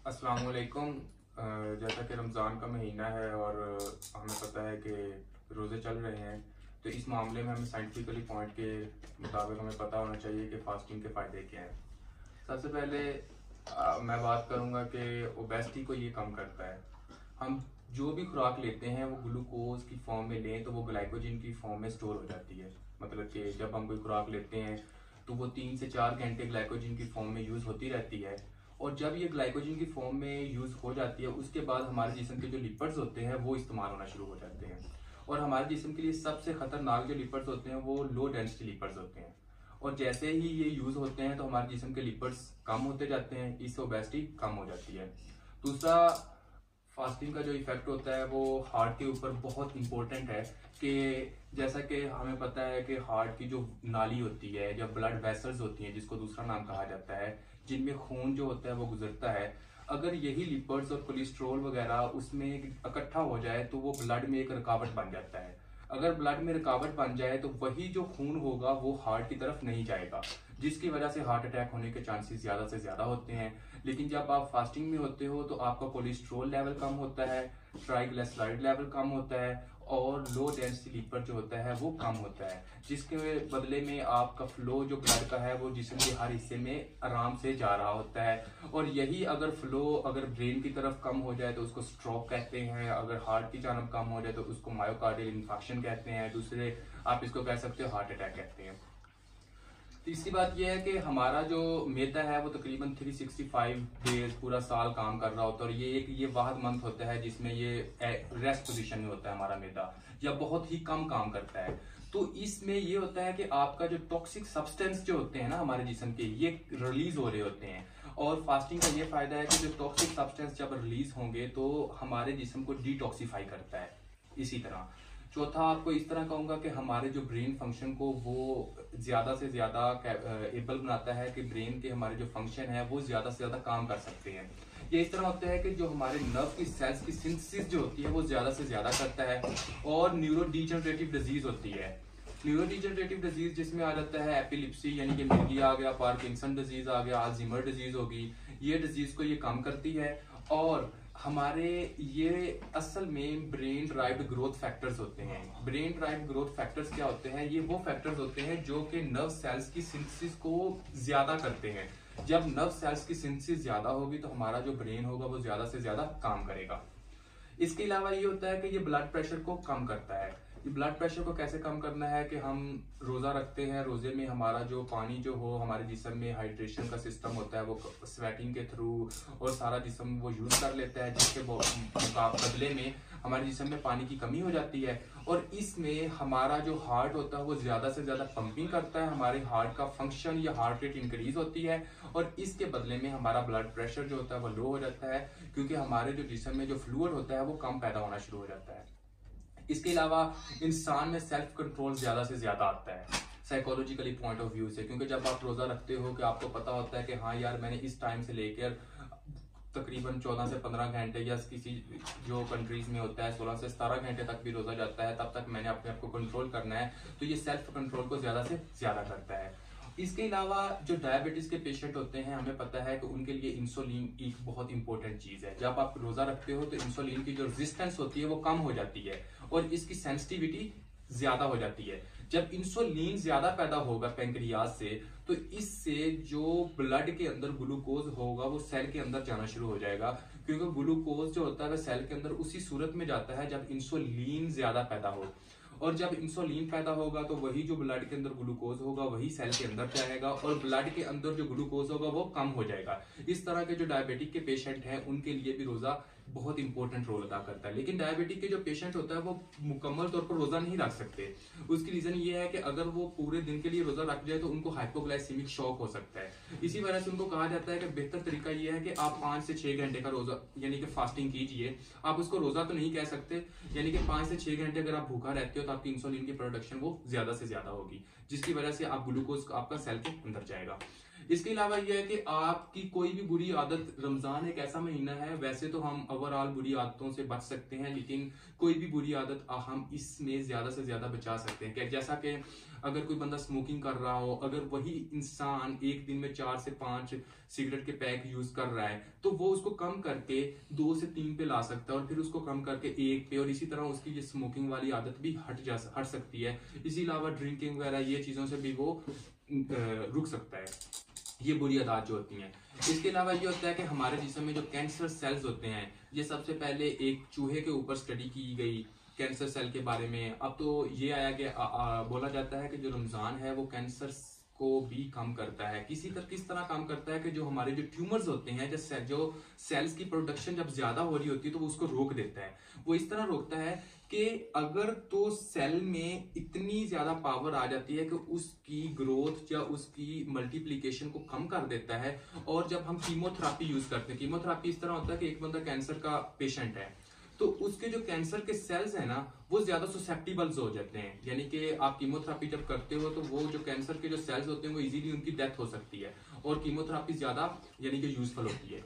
अस्सलाम वालेकुम जैसा कि रमज़ान का महीना है और हमें पता है कि रोज़े चल रहे हैं तो इस मामले में हमें साइंटिफिकली पॉइंट के मुताबिक हमें पता होना चाहिए कि फास्टिंग के फ़ायदे क्या हैं। सबसे पहले आ, मैं बात करूँगा कि ओबेसिटी को ये कम करता है। हम जो भी खुराक लेते हैं वो ग्लूकोज की फॉर्म में लें तो वो ग्लाइकोजिन की फॉर्म में स्टोर हो जाती है। मतलब कि जब हम कोई खुराक लेते हैं तो वो तीन से चार घंटे ग्लाइकोजिन की फॉर्म में यूज़ होती रहती है। और जब ये ग्लाइकोजन की फॉर्म में यूज़ हो जाती है, उसके बाद हमारे जिसम के जो लिपर्स होते हैं, वो इस्तेमाल होना शुरू हो जाते हैं। और हमारे जिसम के लिए सबसे खतरनाक जो लिपर्स होते हैं, वो लो डेंसिटी लिपर्स होते हैं। और जैसे ही ये यूज़ होते हैं तो हमारे जिसम के लिपर्स कम होते जाते हैं, इससे ओबेसिटी कम हो जाती है। दूसरा फास्टिंग का जो इफ़ेक्ट होता है, वो हार्ट के ऊपर बहुत इंपॉर्टेंट है कि जैसा कि हमें पता है कि हार्ट की जो नाली होती है या ब्लड वेसल्स होती हैं, जिसको दूसरा नाम कहा जाता है, जिनमें खून जो होता है वो गुजरता है, अगर यही लिपर्स और कोलेस्ट्रोल वगैरह उसमें इकट्ठा हो जाए तो वो ब्लड में एक रुकावट बन जाता है। अगर ब्लड में रुकावट बन जाए तो वही जो खून होगा, वो हार्ट की तरफ़ नहीं जाएगा। जिसकी वजह से हार्ट अटैक होने के चांसेस ज़्यादा से ज़्यादा होते हैं। लेकिन जब आप फास्टिंग में होते हो तो आपका कोलेस्ट्रोल लेवल कम होता है ट्राइग्लिसराइड लेवल कम होता है, और लो डेंसिटी लीपर जो होता है, वो कम होता है। जिसके बदले में आपका फ्लो जो ब्लड का है, वो जिसम के हर हिस्से में आराम से जा रहा होता है। और यही अगर फ्लो अगर ब्रेन की तरफ़ कम हो जाए तो उसको स्ट्रोक कहते हैं। अगर हार्ट की जानब कम हो जाए तो उसको मायोकार्डियल इन्फेक्शन कहते हैं। दूसरे आप इसको कह सकते हो हार्ट अटैक कहते हैं। तीसरी बात यह है कि हमारा जो मैदा है, वो तकरीबन 365 डेज़ पूरा साल काम कर रहा होता है और ये एक, ये वाहद मंथ होता है जिसमें ये रेस्ट पोजीशन में होता है हमारा मैदा या बहुत ही कम काम करता है। तो इसमें ये होता है कि आपका जो टॉक्सिक सब्सटेंस जो होते हैं ना हमारे जिसम के, ये रिलीज़ हो रहे होते हैं। और फास्टिंग का ये फ़ायदा है कि जो टॉक्सिक सब्सटेंस जब रिलीज़ होंगे तो हमारे जिसम को डिटॉक्सीफाई करता है, इसी तरह। चौथा आपको इस तरह कहूँगा कि हमारे जो ब्रेन फ़ंक्शन को वो ज़्यादा से ज़्यादा एबल बनाता है कि ब्रेन के हमारे जो फ़ंक्शन है, वो ज़्यादा से ज़्यादा काम कर सकते हैं। ये इस तरह होता है कि जो हमारे नर्व की सेल्स की सिंथेसिस जो होती है, वो ज़्यादा से ज़्यादा करता है और न्यूरो डिजनरेटिव डिज़ीज़ होती है। न्यूरो डिजनरेटिव डिज़ीज़ जिसमें आ जाता है एपिलिप्सी यानी कि मिर्गी आ गया पार्किंसन डिज़ीज़ आ गया आजिमर डिज़ीज़ होगी, ये डिज़ीज़ को ये कम करती है और हमारे ये असल में ब्रेन ड्राइव्ड ग्रोथ फैक्टर्स होते हैं। ब्रेन ड्राइव्ड ग्रोथ फैक्टर्स क्या होते हैं? ये वो फैक्टर्स होते हैं जो कि नर्व सेल्स की सिंथेसिस को ज़्यादा करते हैं। जब नर्व सेल्स की सिंथेसिस ज़्यादा होगी तो हमारा जो ब्रेन होगा वो ज़्यादा से ज़्यादा काम करेगा। इसके अलावा ये होता है कि ये ब्लड प्रेशर को कम करता है। ब्लड प्रेशर को कैसे कम करना है कि हम रोजा रखते हैं, रोज़े में हमारा जो पानी जो हो, हमारे जिसम में हाइड्रेशन का सिस्टम होता है, वो स्वेटिंग के थ्रू और सारा जिसम वो यूज़ कर लेता है, जिसके बदले में हमारे जिसम में पानी की कमी हो जाती है। और इसमें हमारा जो हार्ट होता है, वो ज़्यादा से ज़्यादा पंपिंग करता है, हमारे हार्ट का फ़ंक्शन या हार्ट रेट इंक्रीज होती है और इसके बदले में हमारा ब्लड प्रेशर जो होता है, वो लो हो जाता है, क्योंकि हमारे जो जिसम में जो फ्लूड होता है, वो कम पैदा होना शुरू हो जाता है। इसके अलावा इंसान में सेल्फ कंट्रोल ज़्यादा से ज़्यादा आता है साइकोलॉजिकली पॉइंट ऑफ़ व्यू से। क्योंकि जब आप रोजा रखते हो कि आपको पता होता है कि हाँ यार, मैंने इस टाइम से लेकर तकरीबन 14 से 15 घंटे या किसी जो कंट्रीज़ में होता है 16 से 17 घंटे तक भी रोजा जाता है, तब तक मैंने अपने आप को कंट्रोल करना है। तो ये सेल्फ कंट्रोल को ज़्यादा से ज़्यादा करता है। इसके अलावा जो डायबिटीज़ के पेशेंट होते हैं, हमें पता है कि उनके लिए इंसुलिन एक बहुत इंपॉर्टेंट चीज़ है। जब आप रोजा रखते हो तो इंसुलिन की जो रेजिस्टेंस होती है वो कम हो जाती है और इसकी सेंसिटिविटी ज़्यादा हो जाती है। जब इंसुलिन ज़्यादा पैदा होगा पेंक्रियाज से तो इससे जो ब्लड के अंदर ग्लूकोज होगा, वो सेल के अंदर जाना शुरू हो जाएगा। क्योंकि ग्लूकोज जो होता है वह सेल के अंदर उसी सूरत में जाता है जब इंसुलिन ज़्यादा पैदा हो। और जब इंसुलिन पैदा होगा तो वही जो ब्लड के अंदर ग्लूकोज होगा, वही सेल के अंदर जाएगा और ब्लड के अंदर जो ग्लूकोज होगा, वो कम हो जाएगा। इस तरह के जो डायबिटिक के पेशेंट हैं, उनके लिए भी रोजा बहुत इंपॉर्टेंट रोल अदा करता है। लेकिन डायबिटिक के जो पेशेंट होता है, वो मुकम्मल तौर पर रोजा नहीं रख सकते। उसकी रीजन ये है कि अगर वो पूरे दिन के लिए रोजा रख जाए तो उनको हाइपोग्लाइसीमिक शॉक हो सकता है। इसी वजह से उनको कहा जाता है कि बेहतर तरीका ये है कि आप पाँच से छह घंटे का रोजा, यानी कि फास्टिंग कीजिए। आप उसको रोजा तो नहीं कह सकते, यानी कि पाँच से छह घंटे अगर आप भूखा रहते हो तो आपकी इंसुलिन की प्रोडक्शन वो ज़्यादा से ज़्यादा होगी, जिसकी वजह से आप ग्लूकोज आपका सेल के अंदर जाएगा। इसके अलावा यह है कि आपकी कोई भी बुरी आदत रमज़ान एक ऐसा महीना है, वैसे तो हम ओवरऑल बुरी आदतों से बच सकते हैं, लेकिन कोई भी बुरी आदत हम इसमें ज़्यादा से ज़्यादा बचा सकते हैं। जैसा कि अगर कोई बंदा स्मोकिंग कर रहा हो, अगर वही इंसान एक दिन में चार से पाँच सिगरेट के पैक यूज़ कर रहा है तो वो उसको कम करके दो से तीन पे ला सकता है और फिर उसको कम करके एक पे, और इसी तरह उसकी ये स्मोकिंग वाली आदत भी हट जा, हट सकती है। इसी अलावा ड्रिंकिंग वगैरह ये चीज़ों से भी वो रुक सकता है। ये बुरी आदत जो होती है। इसके अलावा ये होता है कि हमारे जिसम में जो कैंसर सेल्स होते हैं, ये सबसे पहले एक चूहे के ऊपर स्टडी की गई कैंसर सेल के बारे में। अब तो ये आया कि बोला जाता है कि जो रमज़ान है वो कैंसर को भी कम करता है। किसी तरह, किस तरह काम करता है कि जो हमारे जो ट्यूमर्स होते हैं, जैसे जो सेल्स की प्रोडक्शन जब ज़्यादा हो रही होती है तो वो उसको रोक देता है। वो इस तरह रोकता है कि अगर तो सेल में इतनी ज़्यादा पावर आ जाती है कि उसकी ग्रोथ या उसकी मल्टीप्लीकेशन को कम कर देता है, और जब हम कीमोथेरापी यूज़ करते हैं। कीमोथेरापी इस तरह होता है कि एक बंदा कैंसर का पेशेंट है। तो उसके जो कैंसर के सेल्स है ना, वो ज़्यादा सुसेप्टिबल्स हो जाते हैं। यानी कि आप कीमोथेरापी जब करते हो तो वो जो कैंसर के जो सेल्स होते हैं, वो इजीली उनकी डेथ हो सकती है। और कीमोथेरापी ज़्यादा, यानी कि यूजफुल होती है।